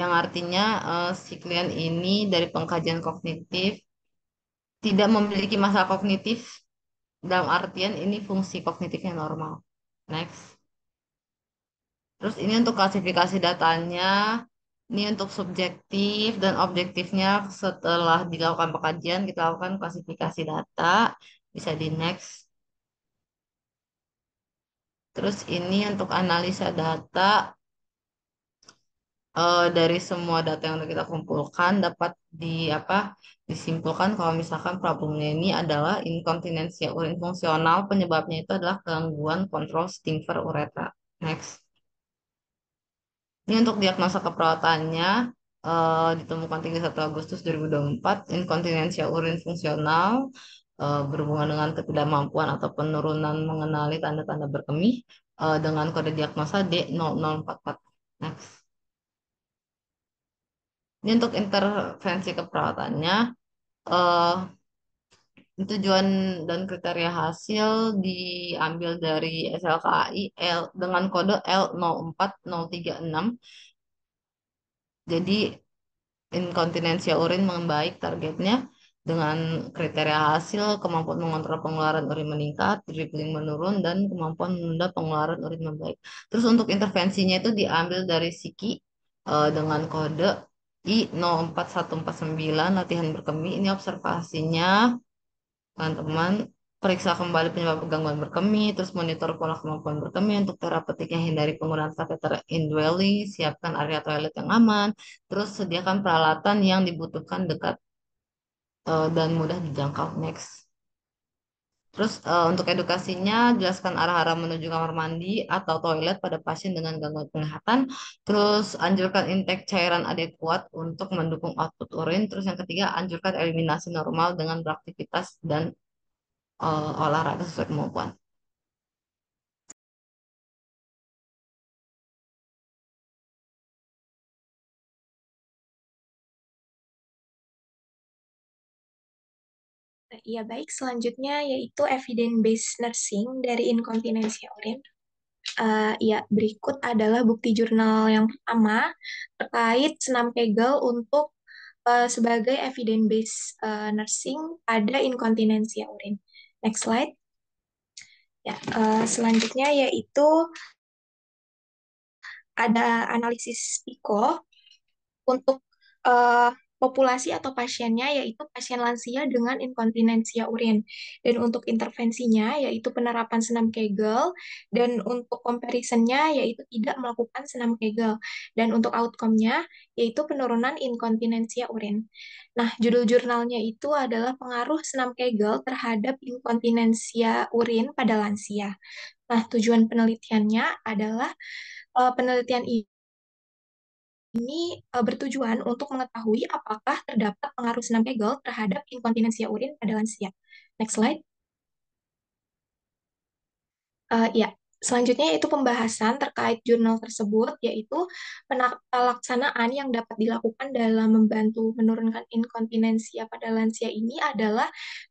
yang artinya eh, si klien ini dari pengkajian kognitif tidak memiliki masalah kognitif dalam artian ini fungsi kognitifnya normal. Next. Terus ini untuk klasifikasi datanya, ini untuk subjektif dan objektifnya setelah dilakukan pengkajian kita lakukan klasifikasi data, bisa di next. Terus ini untuk analisa data eh, dari semua data yang kita kumpulkan dapat di apa disimpulkan kalau misalkan problemnya ini adalah inkontinensia urin fungsional penyebabnya itu adalah gangguan kontrol Stinger uretra. Next. Ini untuk diagnosa keperawatannya eh, ditemukan 31 Agustus 2024 inkontinensia urin fungsional eh, berhubungan dengan ketidakmampuan atau penurunan mengenali tanda-tanda berkemih eh, dengan kode diagnosa D0044. Next. Ini untuk intervensi keperawatannya. eh tujuan dan kriteria hasil diambil dari SLKAI L, dengan kode L04036. Jadi inkontinensia urin membaik targetnya dengan kriteria hasil kemampuan mengontrol pengeluaran urin meningkat, dribbling menurun, dan kemampuan menunda pengeluaran urin membaik. Terus untuk intervensinya itu diambil dari Siki eh, dengan kode I04149 latihan berkemih. Ini observasinya teman-teman periksa kembali penyebab gangguan berkemih, terus monitor pola kemampuan berkemih untuk terapeutiknya hindari penggunaan kateter indwelling, siapkan area toilet yang aman, terus sediakan peralatan yang dibutuhkan dekat uh, dan mudah dijangkau. Next. Terus uh, untuk edukasinya, jelaskan arah-arah menuju kamar mandi atau toilet pada pasien dengan gangguan penglihatan. Terus anjurkan intake cairan adekuat untuk mendukung output urin. Terus yang ketiga, anjurkan eliminasi normal dengan beraktivitas dan uh, olahraga sesuai kemampuan. Ya baik, selanjutnya yaitu evidence-based nursing dari inkontinensia urin. Uh, ya, berikut adalah bukti jurnal yang pertama terkait senam Kegel untuk uh, sebagai evidence-based uh, nursing pada inkontinensia urin. Next slide. Ya, uh, selanjutnya yaitu ada analisis PICO untuk uh, populasi atau pasiennya yaitu pasien lansia dengan inkontinensia urin. Dan untuk intervensinya yaitu penerapan senam Kegel dan untuk comparisonnya yaitu tidak melakukan senam Kegel. Dan untuk outcome-nya yaitu penurunan inkontinensia urin. Nah, judul jurnalnya itu adalah pengaruh senam Kegel terhadap inkontinensia urin pada lansia. Nah, tujuan penelitiannya adalah uh, penelitian ini ini uh, bertujuan untuk mengetahui apakah terdapat pengaruh senam Kegel terhadap inkontinensia urin pada lansia. Next slide. Uh, ya, selanjutnya yaitu pembahasan terkait jurnal tersebut, yaitu pelaksanaan yang dapat dilakukan dalam membantu menurunkan inkontinensia pada lansia ini adalah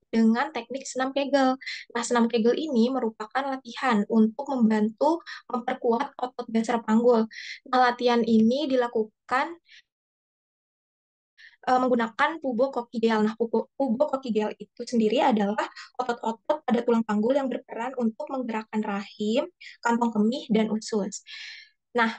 dengan teknik senam Kegel. Nah, senam Kegel ini merupakan latihan untuk membantu memperkuat otot dasar panggul. Nah, latihan ini dilakukan uh, menggunakan pubococcygeal. Nah, pubococcygeal itu sendiri adalah otot-otot pada tulang panggul yang berperan untuk menggerakkan rahim, kantong kemih, dan usus. Nah,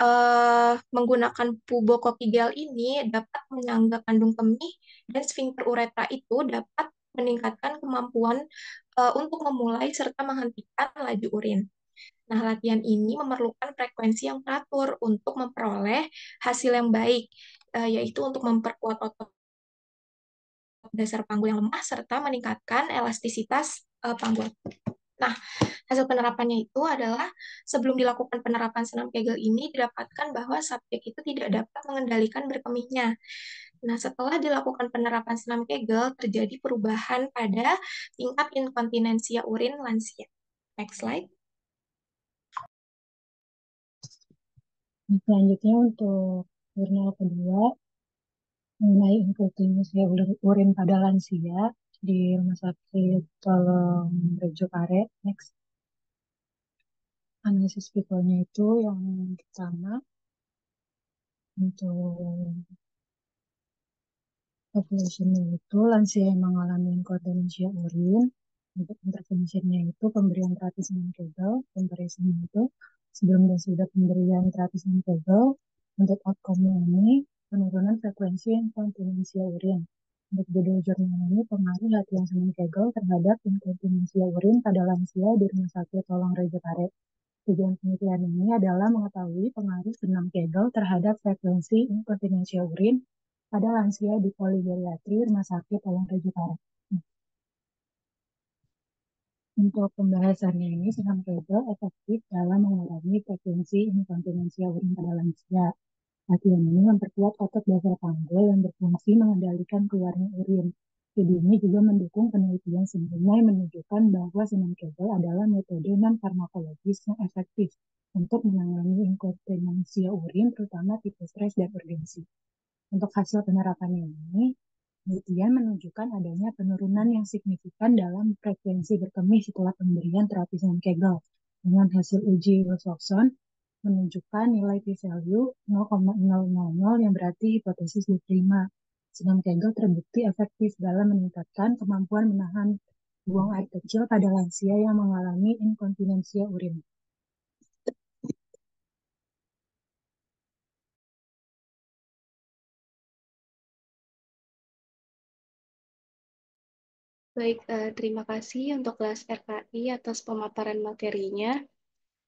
uh, menggunakan pubococcygeal ini dapat menyangga kandung kemih dan sphincter uretra itu dapat meningkatkan kemampuan uh, untuk memulai serta menghentikan laju urin. Nah, latihan ini memerlukan frekuensi yang teratur untuk memperoleh hasil yang baik, uh, yaitu untuk memperkuat otot dasar panggul yang lemah serta meningkatkan elastisitas uh, panggul. Nah, hasil penerapannya itu adalah sebelum dilakukan penerapan senam Kegel ini didapatkan bahwa subjek itu tidak dapat mengendalikan berkemihnya. Nah, setelah dilakukan penerapan senam Kegel, terjadi perubahan pada tingkat inkontinensia urin lansia. Next slide. Selanjutnya untuk jurnal kedua mengenai inkontinensia urin pada lansia di Rumah Sakit Tolong Rejo Kare. Next. analisis pikolnya itu yang pertama untuk populationnya itu lansia yang mengalami inkontinensia urin untuk intervensinya itu pemberian terapi senam kegel comparison itu sebelum dan sudah pemberian terapi senam kegel untuk outcome ini penurunan frekuensi inkontinensia urin. Untuk judul jurnal ini pengaruh latihan senam kegel terhadap inkontinensia urin pada lansia di rumah sakit tolong Rejepare Tujuan penelitian ini adalah mengetahui pengaruh senam kegel terhadap frekuensi inkontinensia urin pada lansia di poligeriatri rumah sakit tolong Rejepare. Untuk pembahasannya ini, senam kegel efektif dalam mengurangi frekuensi inkontinensia urin pada lansia. Latihan ini memperkuat otot dasar panggul yang berfungsi mengendalikan keluarnya urin. Ini juga mendukung penelitian sebelumnya yang menunjukkan bahwa senam kegel adalah metode non-farmakologis yang efektif untuk menangani inkontinensia urin, terutama tipe stres dan urgensi. Untuk hasil penerapannya ini, penelitian menunjukkan adanya penurunan yang signifikan dalam frekuensi berkemih setelah pemberian terapi senam kegel. Dengan hasil uji Wilson menunjukkan nilai p-value 0,000 yang berarti hipotesis diterima. Senam kegel terbukti efektif dalam meningkatkan kemampuan menahan buang air kecil pada lansia yang mengalami inkontinensia urin. Baik, eh, terima kasih untuk kelas RKI atas pemaparan materinya.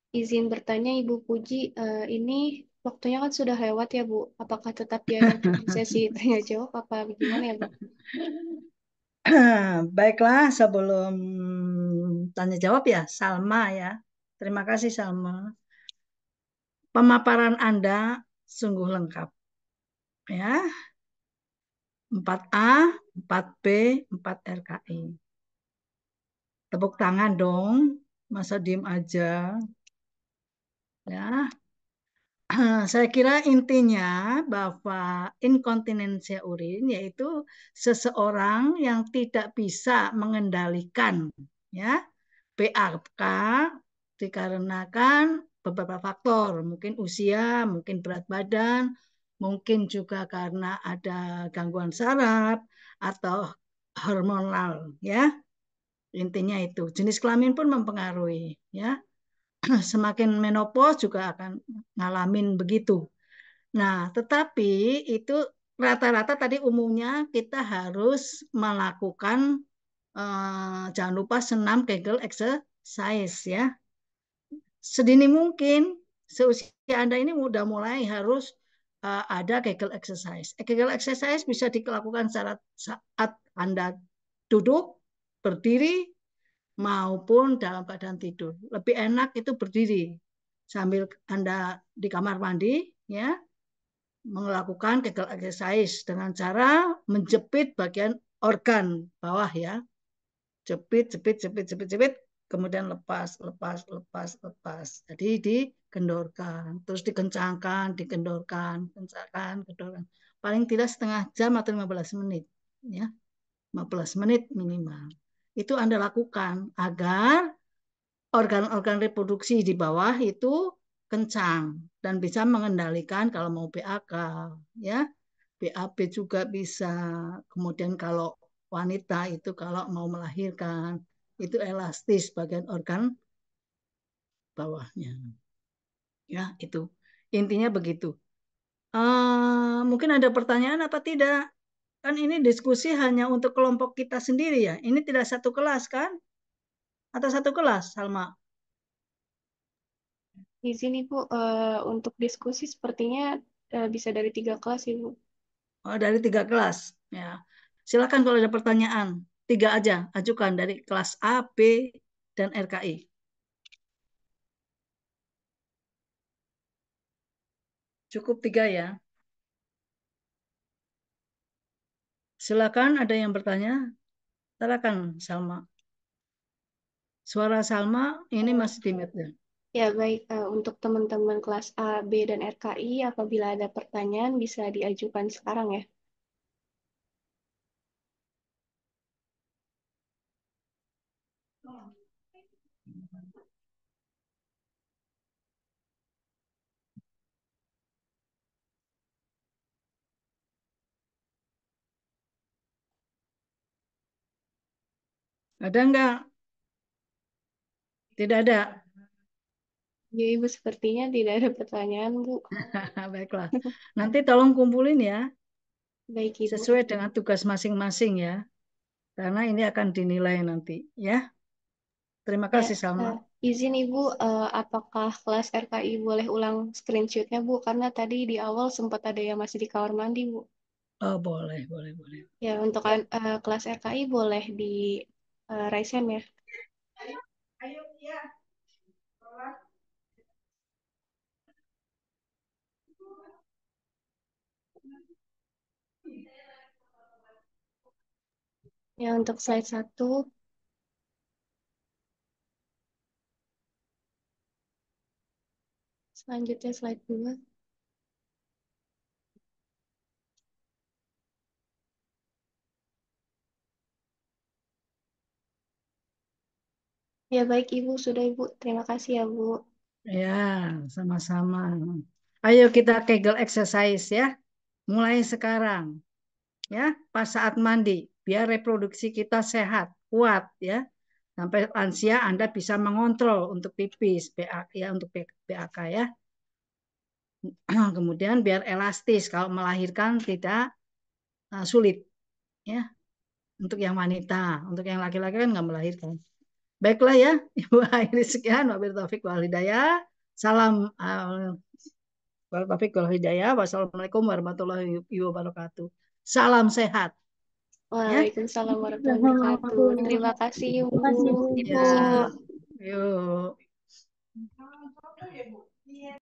Izin bertanya Ibu Puji, eh, ini waktunya kan sudah lewat ya Bu. Apakah tetap diadakan sesi tanya jawab apa gimana ya Bu? Baiklah, sebelum tanya jawab ya, Salma ya. Terima kasih Salma. Pemaparan Anda sungguh lengkap. Ya. 4A, 4B, 4 RKI. Tepuk tangan dong. Masa diem aja. Ya. Saya kira intinya bahwa inkontinensia urin yaitu seseorang yang tidak bisa mengendalikan ya PAK dikarenakan beberapa faktor, mungkin usia, mungkin berat badan, mungkin juga karena ada gangguan saraf atau hormonal ya. Intinya itu. Jenis kelamin pun mempengaruhi ya. Semakin menopause juga akan ngalamin begitu. Nah, tetapi itu rata-rata tadi umumnya kita harus melakukan eh, jangan lupa senam Kegel exercise ya. Sedini mungkin seusia Anda ini udah mulai harus uh, ada Kegel exercise. Kegel exercise bisa dilakukan saat, saat Anda duduk, berdiri, maupun dalam keadaan tidur. Lebih enak itu berdiri sambil Anda di kamar mandi, ya, melakukan Kegel exercise dengan cara menjepit bagian organ bawah ya. Jepit, jepit, jepit, jepit, jepit, kemudian lepas, lepas, lepas, lepas. Jadi dikendorkan, terus dikencangkan, dikendorkan, kencangkan, kendorkan. Paling tidak setengah jam atau 15 menit, ya. 15 menit minimal. Itu Anda lakukan agar organ-organ reproduksi di bawah itu kencang dan bisa mengendalikan kalau mau PAK, ya. BAB juga bisa. Kemudian kalau wanita itu kalau mau melahirkan itu elastis bagian organ bawahnya. Ya, itu. Intinya begitu. Uh, mungkin ada pertanyaan apa tidak? Kan ini diskusi hanya untuk kelompok kita sendiri ya. Ini tidak satu kelas kan? Atau satu kelas, Salma? Di sini Bu, uh, untuk diskusi sepertinya uh, bisa dari tiga kelas Ibu. Oh, dari tiga kelas. Ya. Silakan kalau ada pertanyaan. Tiga aja, ajukan dari kelas A, B, dan RKI. Cukup tiga ya. Silakan ada yang bertanya. Silakan Salma. Suara Salma ini masih timid ya. Ya baik, uh, untuk teman-teman kelas A, B, dan RKI, apabila ada pertanyaan bisa diajukan sekarang ya. Ada enggak? Tidak ada. Ya, Ibu, sepertinya tidak ada pertanyaan, Bu. Baiklah. Nanti tolong kumpulin ya. Baik, Ibu. Sesuai dengan tugas masing-masing ya. Karena ini akan dinilai nanti ya. Terima Ya, kasih Salma. eh, izin Ibu, eh, apakah kelas RKI boleh ulang screenshotnya, Bu? Karena tadi di awal sempat ada yang masih di kamar mandi, Bu. Oh, boleh, boleh, boleh. Ya, untuk eh, kelas RKI boleh di eh, raise hand ya. Ayo, ya. Ya, untuk slide 1. Selanjutnya slide 2. Ya, baik Ibu. Sudah Ibu. Terima kasih ya, Bu. Ya, sama-sama. Ayo kita Kegel exercise ya. Mulai sekarang. Ya, pas saat mandi biar reproduksi kita sehat, kuat ya. Sampai lansia Anda bisa mengontrol untuk pipis, BAK ya untuk BAK ya. Kemudian biar elastis kalau melahirkan tidak uh, sulit ya. Untuk yang wanita, untuk yang laki-laki kan nggak melahirkan. Baiklah ya, Ibu akhiri sekian. Wabil taufik wal hidayah. Salam uh, wal taufik wal hidayah. Wassalamualaikum warahmatullahi wabarakatuh. Salam sehat. Waalaikumsalam warahmatullahi wabarakatuh. Terima kasih, Ibu. Ibu. Ya. Yuk.